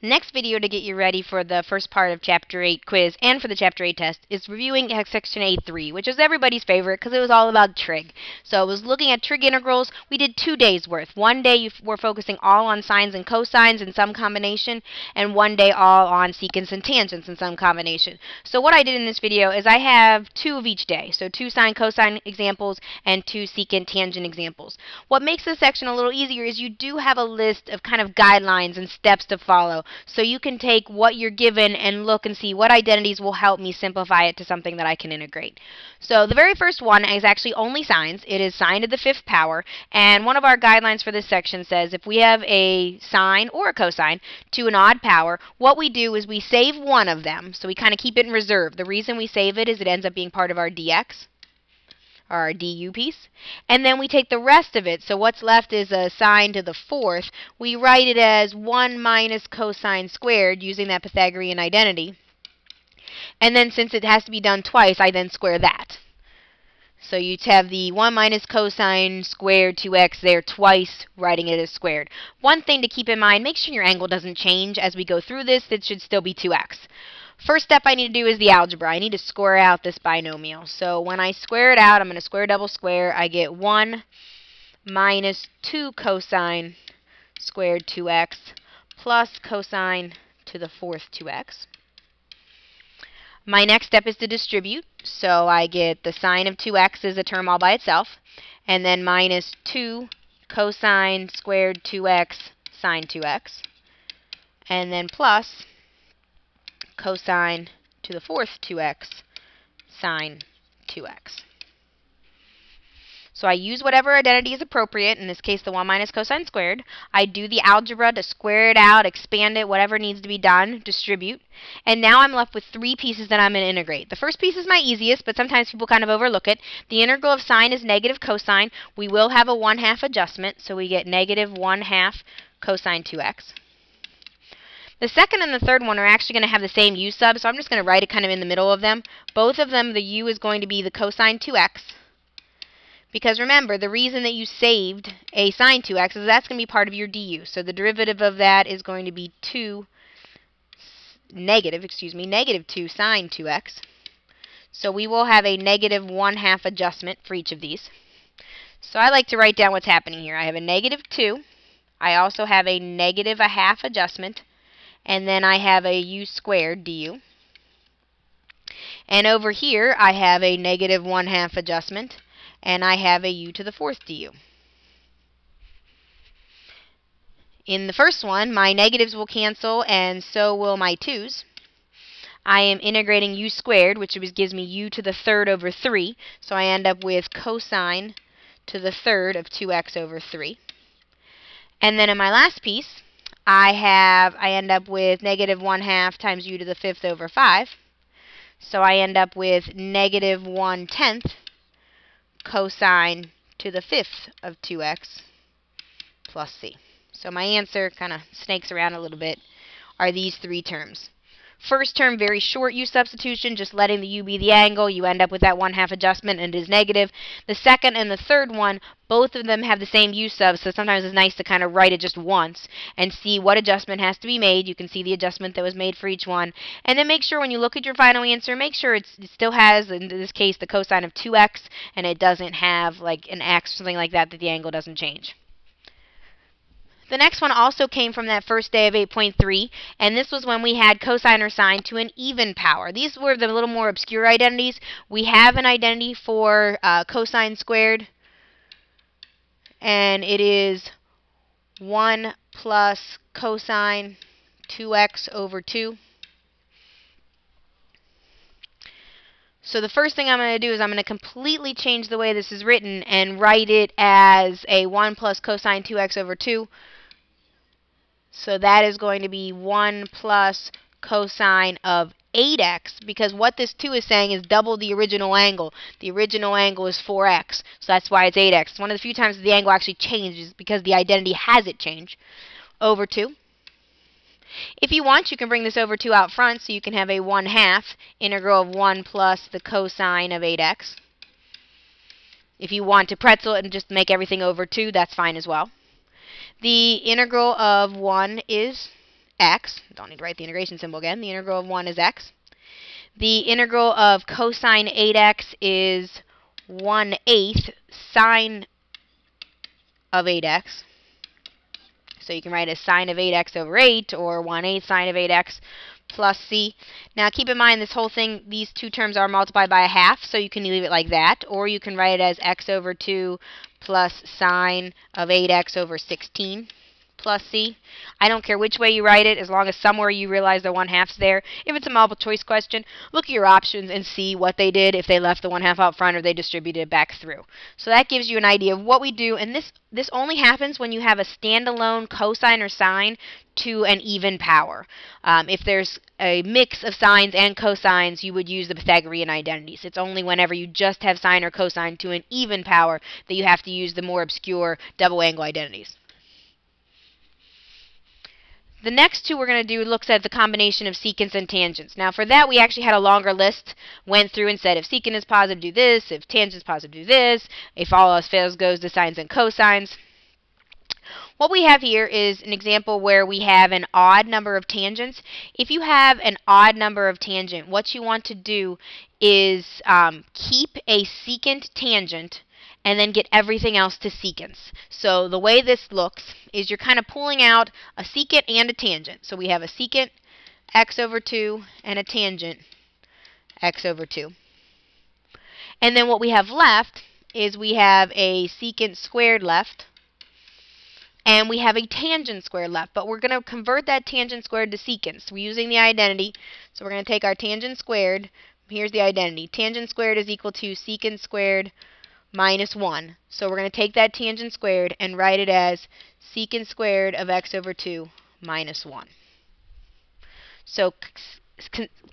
Next video to get you ready for the first part of Chapter 8 quiz and for the Chapter 8 test is reviewing Section 8.3, which is everybody's favorite because it was all about trig. So I was looking at trig integrals. We did two days worth. One day you were focusing all on sines and cosines in some combination, and one day all on secants and tangents in some combination. So what I did in this video is I have two of each day. So two sine cosine examples and two secant tangent examples. What makes this section a little easier is you do have a list of kind of guidelines and steps to follow. So you can take what you're given and look and see what identities will help me simplify it to something that I can integrate. So the very first one is actually only sines. It is sine to the fifth power. And one of our guidelines for this section says if we have a sine or a cosine to an odd power, what we do is we save one of them. So we kind of keep it in reserve. The reason we save it is it ends up being part of our dx our du piece. And then we take the rest of it, so what's left is a sine to the fourth. We write it as 1 minus cosine squared using that Pythagorean identity. And then since it has to be done twice, I then square that. So you have the 1 minus cosine squared 2x there twice, writing it as squared. One thing to keep in mind, make sure your angle doesn't change as we go through this. It should still be 2x. First step I need to do is the algebra. I need to square out this binomial. So when I square it out, I'm going to square double square. I get 1 minus 2 cosine squared 2x plus cosine to the fourth 2x. My next step is to distribute. So I get the sine of 2x is a term all by itself. And then minus 2 cosine squared 2x sine 2x. And then plus cosine to the fourth 2x sine 2x. So I use whatever identity is appropriate, in this case the 1 minus cosine squared. I do the algebra to square it out, expand it, whatever needs to be done, distribute. And now I'm left with three pieces that I'm going to integrate. The first piece is my easiest, but sometimes people kind of overlook it. The integral of sine is negative cosine. We will have a 1 half adjustment, so we get negative 1 half cosine 2x. The second and the third one are actually going to have the same u sub, so I'm just going to write it kind of in the middle of them. Both of them, the u is going to be the cosine 2x. Because remember, the reason that you saved a sine 2x is that's going to be part of your du. So the derivative of that is going to be 2 negative, excuse me, negative 2 sine 2x. So we will have a negative 1 half adjustment for each of these. So I like to write down what's happening here. I have a negative 2. I also have a negative a half adjustment and then I have a u squared du. And over here, I have a negative 1 half adjustment, and I have a u to the fourth du. In the first one, my negatives will cancel, and so will my 2's. I am integrating u squared, which gives me u to the third over 3, so I end up with cosine to the third of 2x over 3. And then in my last piece, I have, I end up with negative 1 half times u to the fifth over 5. So I end up with negative 1 tenth cosine to the fifth of 2x plus c. So my answer kind of snakes around a little bit are these three terms. First term, very short u substitution, just letting the u be the angle. You end up with that 1 half adjustment and it is negative. The second and the third one, both of them have the same u sub, so sometimes it's nice to kind of write it just once and see what adjustment has to be made. You can see the adjustment that was made for each one. And then make sure when you look at your final answer, make sure it still has, in this case, the cosine of 2x, and it doesn't have like an x or something like that, that the angle doesn't change. The next one also came from that first day of 8.3, and this was when we had cosine or sine to an even power. These were the little more obscure identities. We have an identity for uh, cosine squared, and it is 1 plus cosine 2x over 2. So the first thing I'm going to do is I'm going to completely change the way this is written and write it as a 1 plus cosine 2x over 2 so that is going to be 1 plus cosine of 8x because what this 2 is saying is double the original angle. The original angle is 4x, so that's why it's 8x. It's one of the few times the angle actually changes because the identity has it change. Over 2. If you want, you can bring this over 2 out front, so you can have a 1 half integral of 1 plus the cosine of 8x. If you want to pretzel it and just make everything over 2, that's fine as well. The integral of 1 is x. Don't need to write the integration symbol again. The integral of 1 is x. The integral of cosine 8x is 1 eighth sine of 8x. So you can write as sine of 8x over 8 or 1 eighth sine of 8x plus c. Now keep in mind this whole thing, these two terms are multiplied by a half, so you can leave it like that, or you can write it as x over 2 plus sine of 8x over 16 plus C. I don't care which way you write it, as long as somewhere you realize the one half's there. If it's a multiple choice question, look at your options and see what they did, if they left the one half out front or they distributed it back through. So that gives you an idea of what we do, and this, this only happens when you have a standalone cosine or sine to an even power. Um, if there's a mix of sines and cosines, you would use the Pythagorean identities. It's only whenever you just have sine or cosine to an even power that you have to use the more obscure double angle identities. The next two we're going to do looks at the combination of secants and tangents. Now for that we actually had a longer list, went through and said if secant is positive do this, if tangent is positive do this, if all else fails goes to sines and cosines. What we have here is an example where we have an odd number of tangents. If you have an odd number of tangent, what you want to do is um, keep a secant tangent and then get everything else to secants. So the way this looks is you're kind of pulling out a secant and a tangent. So we have a secant x over 2 and a tangent x over 2. And then what we have left is we have a secant squared left and we have a tangent squared left, but we're going to convert that tangent squared to secants. We're using the identity, so we're going to take our tangent squared, here's the identity, tangent squared is equal to secant squared minus 1. So we're going to take that tangent squared and write it as secant squared of x over 2 minus 1. So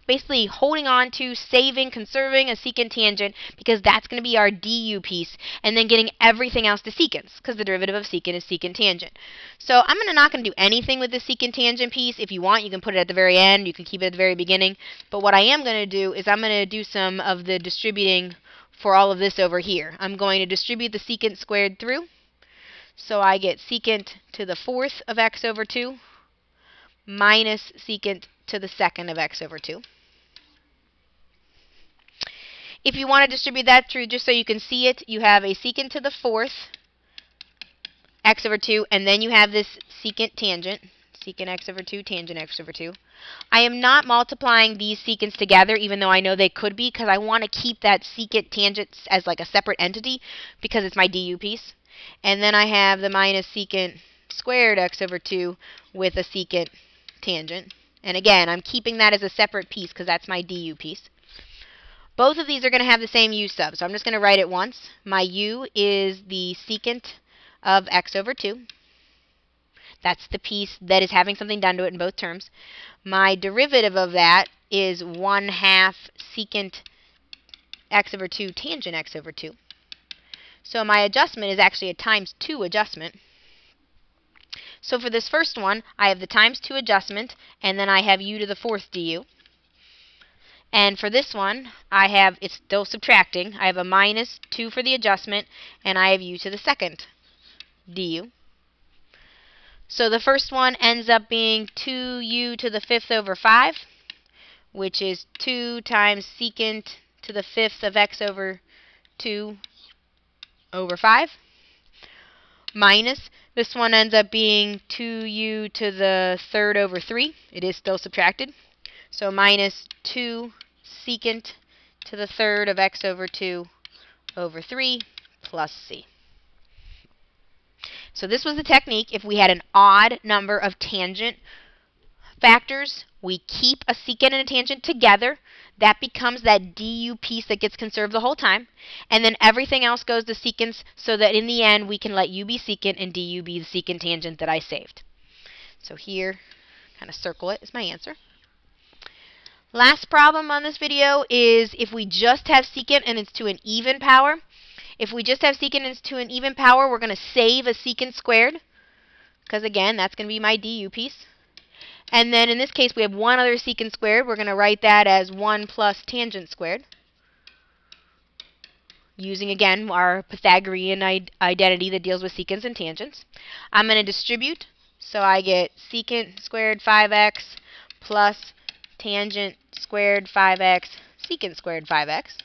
basically holding on to, saving, conserving a secant tangent because that's going to be our du piece and then getting everything else to secants because the derivative of secant is secant tangent. So I'm gonna, not going to do anything with the secant tangent piece. If you want, you can put it at the very end. You can keep it at the very beginning. But what I am going to do is I'm going to do some of the distributing for all of this over here. I'm going to distribute the secant squared through. So I get secant to the fourth of x over 2 minus secant to the second of x over 2. If you want to distribute that through just so you can see it, you have a secant to the fourth x over 2, and then you have this secant tangent secant x over 2, tangent x over 2. I am not multiplying these secants together, even though I know they could be, because I want to keep that secant tangent as like a separate entity, because it's my du piece. And then I have the minus secant squared x over 2 with a secant tangent. And again, I'm keeping that as a separate piece, because that's my du piece. Both of these are going to have the same u sub, so I'm just going to write it once. My u is the secant of x over 2. That's the piece that is having something done to it in both terms. My derivative of that is 1 half secant x over 2 tangent x over 2. So my adjustment is actually a times 2 adjustment. So for this first one, I have the times 2 adjustment, and then I have u to the fourth du. And for this one, I have, it's still subtracting, I have a minus 2 for the adjustment, and I have u to the second du. So the first one ends up being 2u to the fifth over 5, which is 2 times secant to the fifth of x over 2 over 5, minus, this one ends up being 2u to the third over 3. It is still subtracted. So minus 2 secant to the third of x over 2 over 3 plus c. So this was the technique. If we had an odd number of tangent factors, we keep a secant and a tangent together. That becomes that du piece that gets conserved the whole time. And then everything else goes to secants so that in the end we can let u be secant and du be the secant tangent that I saved. So here, kind of circle it is my answer. Last problem on this video is if we just have secant and it's to an even power, if we just have secant is to an even power, we're going to save a secant squared. Because again, that's going to be my du piece. And then in this case, we have one other secant squared. We're going to write that as 1 plus tangent squared. Using, again, our Pythagorean identity that deals with secants and tangents. I'm going to distribute So I get secant squared 5x plus tangent squared 5x secant squared 5x.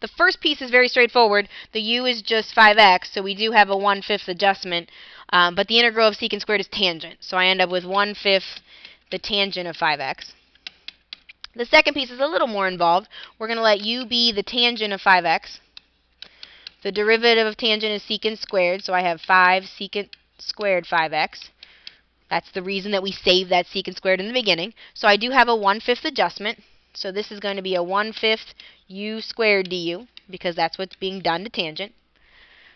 The first piece is very straightforward. The u is just 5x, so we do have a 1 5th adjustment. Um, but the integral of secant squared is tangent, so I end up with 1 5th the tangent of 5x. The second piece is a little more involved. We're going to let u be the tangent of 5x. The derivative of tangent is secant squared, so I have 5 secant squared 5x. That's the reason that we saved that secant squared in the beginning. So I do have a 1 5th adjustment. So this is going to be a 1 5th u squared du, because that's what's being done to tangent.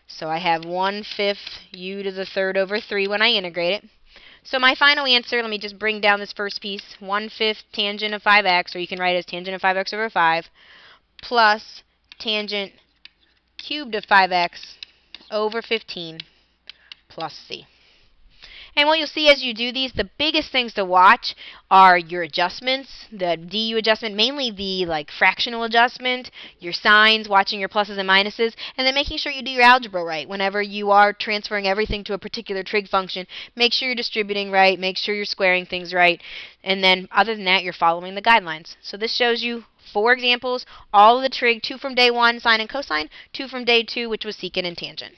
So I have 1 5th u to the third over 3 when I integrate it. So my final answer, let me just bring down this first piece, 1 5th tangent of 5x, or you can write it as tangent of 5x over 5, plus tangent cubed of 5x over 15 plus c. And what you'll see as you do these, the biggest things to watch are your adjustments, the DU adjustment, mainly the like fractional adjustment, your signs, watching your pluses and minuses, and then making sure you do your algebra right. Whenever you are transferring everything to a particular trig function, make sure you're distributing right, make sure you're squaring things right, and then other than that, you're following the guidelines. So this shows you four examples, all of the trig, two from day one, sine and cosine, two from day two, which was secant and tangent.